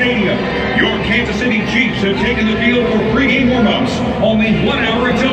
Stadium. Your Kansas City Chiefs have taken the field for pregame warm-ups. Only one hour until